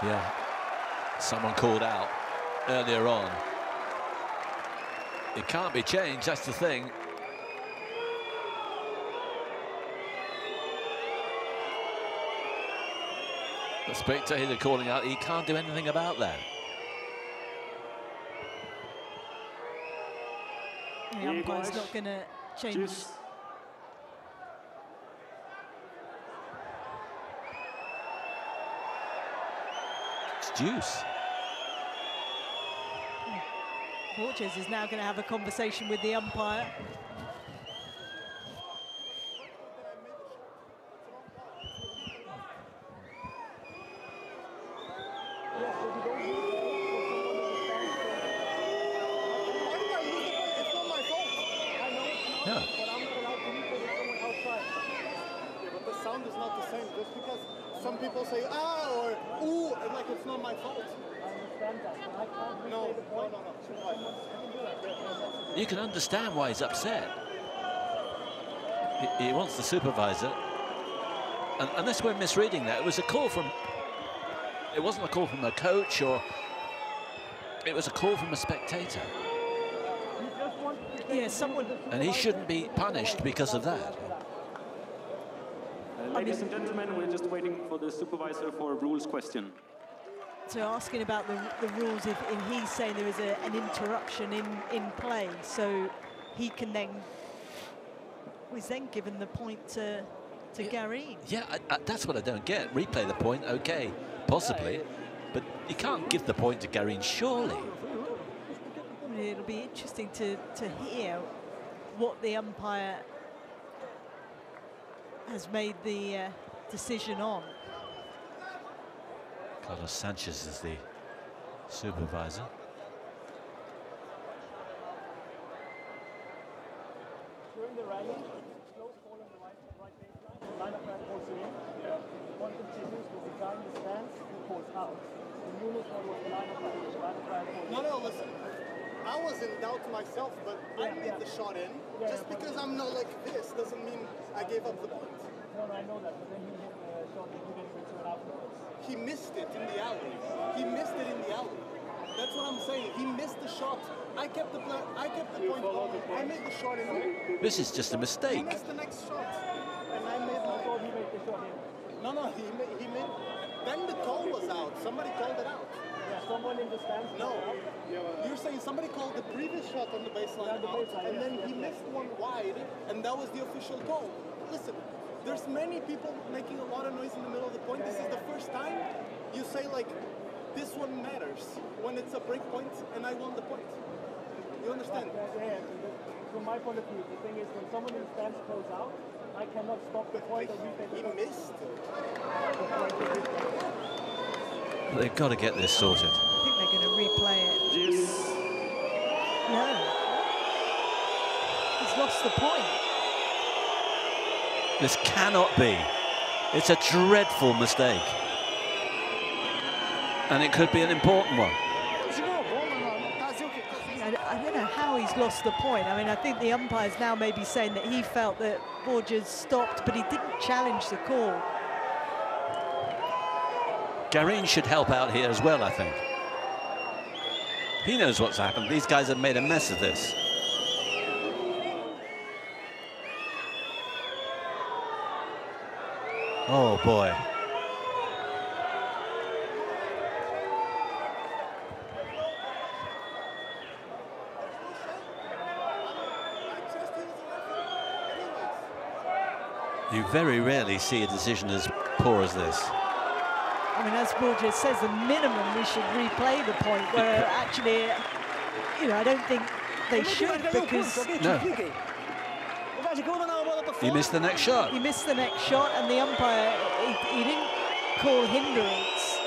Yeah, someone called out earlier on. It can't be changed, that's the thing. The spectator calling out, he can't do anything about that. The umpire's not going to change. It's deuce. Borges is now going to have a conversation with the umpire. Yeah. But the sound is not the same. Just because some people say ah or ooh, and like it's not my fault. No, no, no, no. You can understand why he's upset. He, he wants the supervisor. And unless we're misreading that, it was a call from... It wasn't a call from a coach or... It was a call from a spectator. Yeah, someone. And he shouldn't be punished because of that. Ladies and gentlemen, we're just waiting for the supervisor for a rules question. So asking about the, the rules, if, if he's saying there is a, an interruption in, in play, so he can then was then given the point to to Garin. Yeah, I, I, that's what I don't get. Replay the point, okay, possibly. But you can't give the point to Garin, surely. It'll be interesting to, to hear what the umpire has made the uh, decision on. Carlos Sanchez is the supervisor. During the rally, slow ball on the right, right baseline, line up right calls in. One continues to decline the stance, he calls out. The Nunes one was the line up right, which line calls No, no, listen. I was in doubt myself, but I made the shot in. Just because I'm not like this doesn't mean I gave up the point. No, no, I know that, but then he hit the shot that he didn't return afterwards. He missed it in the alley. He missed it in the alley. That's what I'm saying. He missed the shot. I kept the play, I kept the point going. I made the shot in. This is just a He mistake. missed the next shot, and I made my. thought he made the shot. No, no, he made, he made. Then the call was out. Somebody called it out. Yeah, someone in the stands. No, you're saying somebody called the previous shot on the baseline Yeah, the out, baseline, and then yes, he yes. missed one wide, and that was the official call. Listen, there's many people making a lot of noise in the middle of the point. This is the first time you say like, this one matters when it's a break point, and I won the point. You understand? Yeah, yeah, yeah. From my point of view, the thing is when someone in the stands goes out, I cannot stop the point point replay the He point. missed. They've got to get this sorted. I think they're going to replay it. Yes. No. He's lost the point. This cannot be. It's a dreadful mistake. And it could be an important one. I, don't know how he's lost the point. I mean, I think the umpire's now maybe saying that he felt that Borges stopped, but he didn't challenge the call. Garin should help out here as well, I think. He knows what's happened. These guys have made a mess of this. Oh, boy. You very rarely see a decision as poor as this. I mean, as Borges says, the minimum we should replay the point, where actually, you know, I don't think they should because No. He missed the next shot. he missed the next shot and the umpire, he, he didn't call hindrance.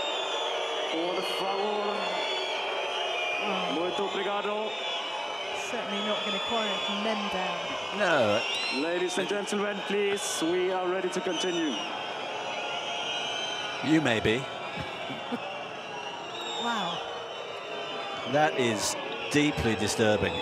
Por favor. Muito obrigado. Certainly not going to quiet men down. No, Ladies and gentlemen, please, we are ready to continue. you may be. Wow. That is deeply disturbing.